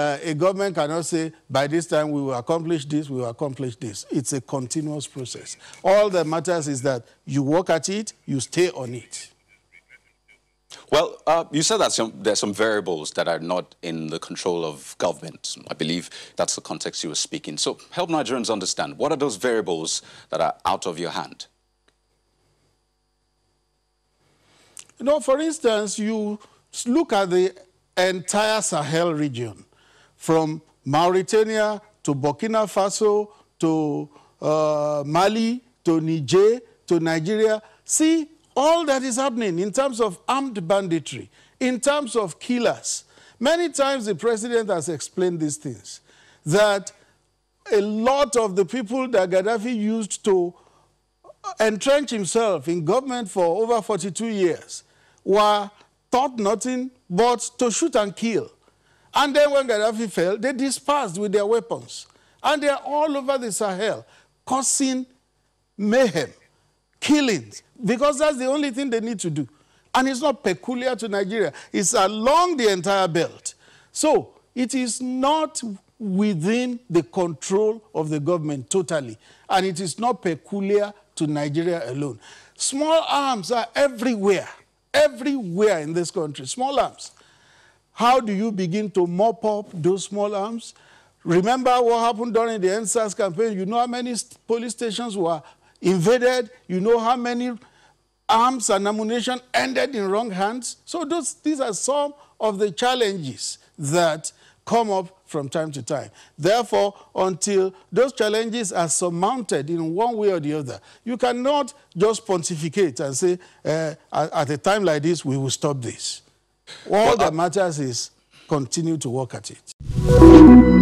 Uh, a government cannot say, by this time we will accomplish this, we will accomplish this. It's a continuous process. All that matters is that you work at it, you stay on it. Well, uh, you said that some, there's some variables that are not in the control of government. I believe that's the context you were speaking. So help Nigerians understand, what are those variables that are out of your hand? You know, for instance, you look at the entire Sahel region, from Mauritania to Burkina Faso to uh, Mali to Niger to Nigeria. See all that is happening in terms of armed banditry, in terms of killers. Many times the president has explained these things, that a lot of the people that Gaddafi used to entrench himself in government for over 42 years were taught nothing but to shoot and kill. And then when Gaddafi fell, they dispersed with their weapons. And they're all over the Sahel, causing mayhem, killings, because that's the only thing they need to do. And it's not peculiar to Nigeria. It's along the entire belt. So it is not within the control of the government totally. And it is not peculiar to Nigeria alone. Small arms are everywhere, everywhere in this country, small arms. How do you begin to mop up those small arms? Remember what happened during the EndSARS campaign? You know how many police stations were invaded? You know how many arms and ammunition ended in wrong hands? So those, these are some of the challenges that come up from time to time. Therefore, until those challenges are surmounted in one way or the other, you cannot just pontificate and say, uh, at a time like this, we will stop this. All well, that matters is continue to work at it.